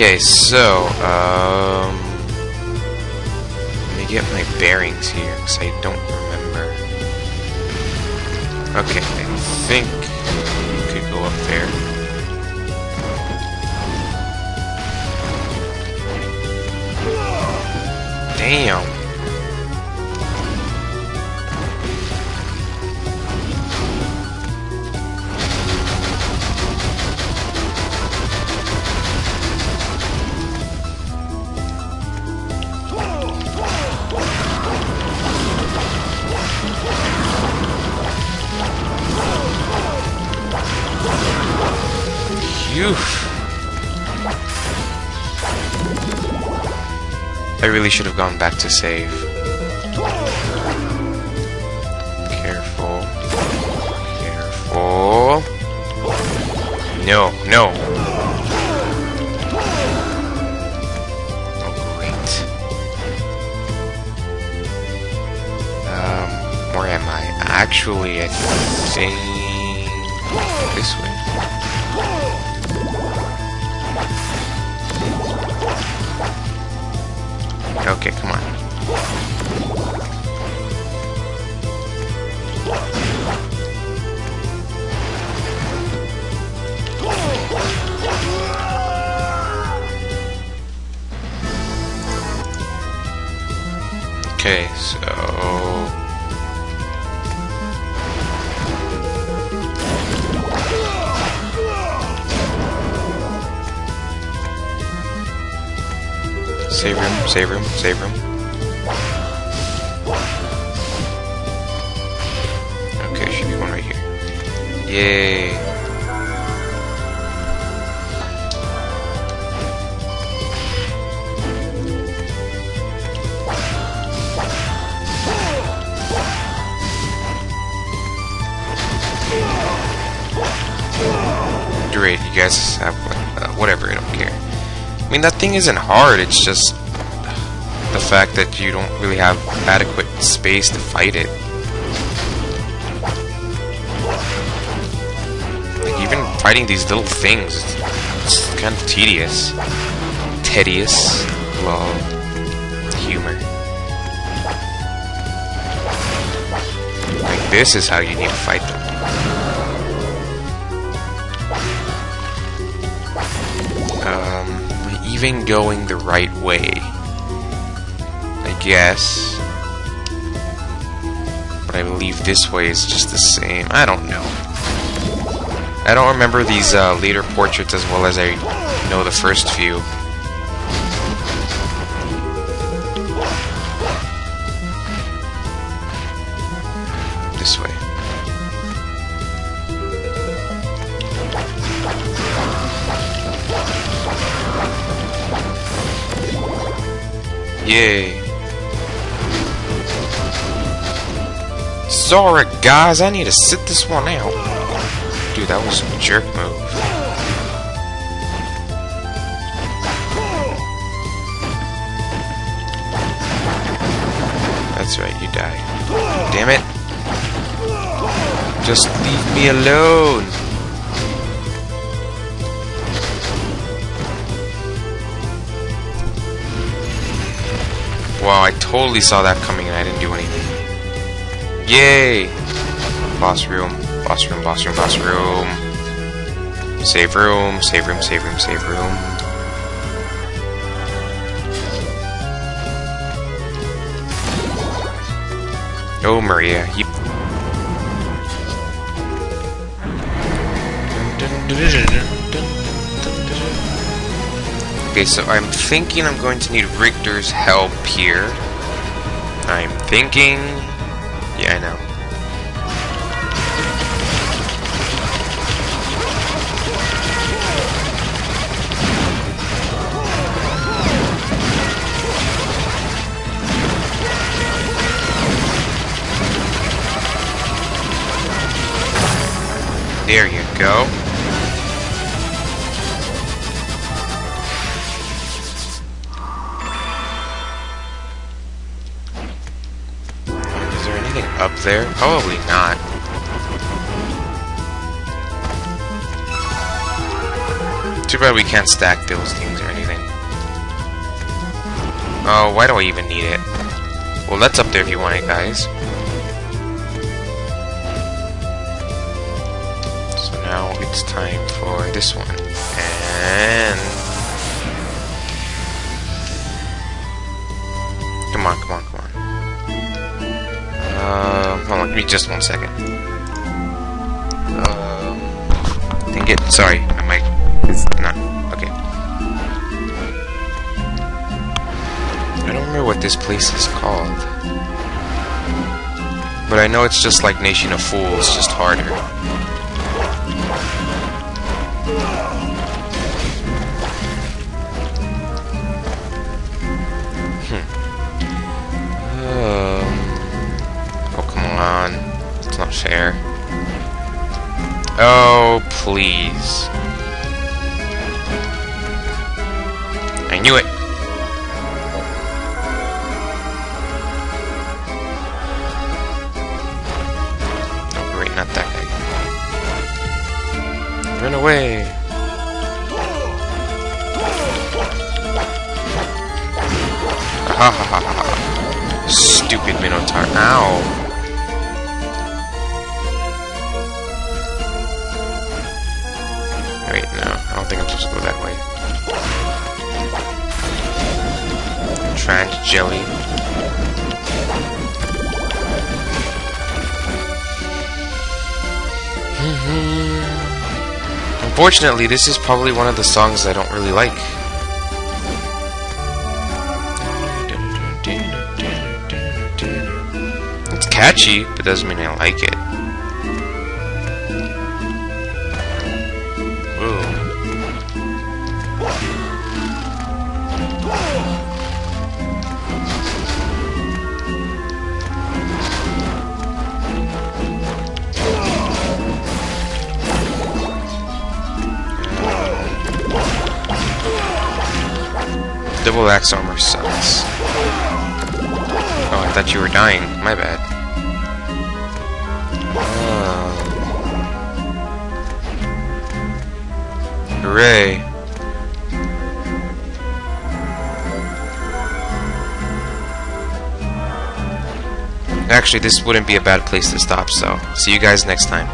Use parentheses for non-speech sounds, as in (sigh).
Okay, so, um... Let me get my bearings here, because I don't remember. Okay, I think we could go up there. Damn. Phew. I really should have gone back to save. Careful. Careful. No, no. Oh, great. Um, where am I? Actually, I think this way. Okay, so... Save room, save room, save room. Okay, should be one right here. Yay. You guys have uh, whatever, I don't care. I mean, that thing isn't hard, it's just the fact that you don't really have adequate space to fight it. Like, even fighting these little things, it's, it's kind of tedious. Tedious. Lol. Humor. Like, this is how you need to fight them. Even going the right way. I guess. But I believe this way is just the same. I don't know. I don't remember these uh, later portraits as well as I know the first few. Yay. Sorry, guys, I need to sit this one out. Dude, that was a jerk move. That's right, you die. Damn it. Just leave me alone. Wow, I totally saw that coming and I didn't do anything. Yay! Boss room, boss room, boss room, boss room. Save room, save room, save room, save room. Oh, Maria, you... (laughs) Okay, so I'm thinking I'm going to need Richter's help here. I'm thinking... Yeah, I know. There you go. Up there? Probably not. Too bad we can't stack those things or anything. Oh, why do I even need it? Well, that's up there if you want it, guys. So now it's time for this one. And... give me just one second. Um, get, sorry, I might, it's not, okay. I don't remember what this place is called. But I know it's just like Nation of Fools, just harder. Please. I knew it. Oh, great, not that. Run away. Ha ha ha ha ha. Stupid Minotaur. Ow. Jelly. Mm-hmm. Unfortunately, this is probably one of the songs I don't really like. It's catchy, but doesn't mean I like it. Double axe armor sucks. Oh, I thought you were dying. My bad. Oh. Hooray. Actually, this wouldn't be a bad place to stop, so see you guys next time.